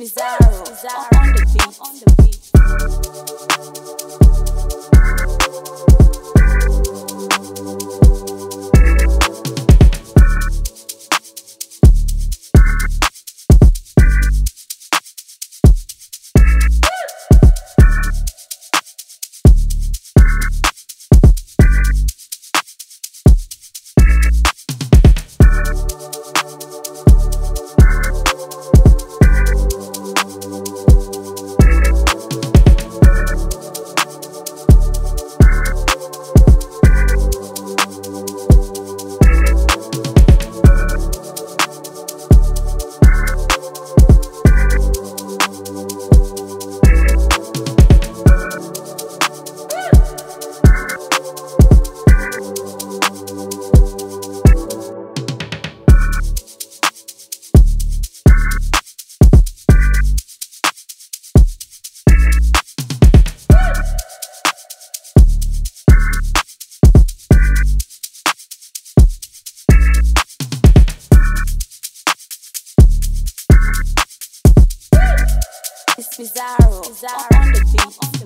The beat. On the beat. The beat. On the beat.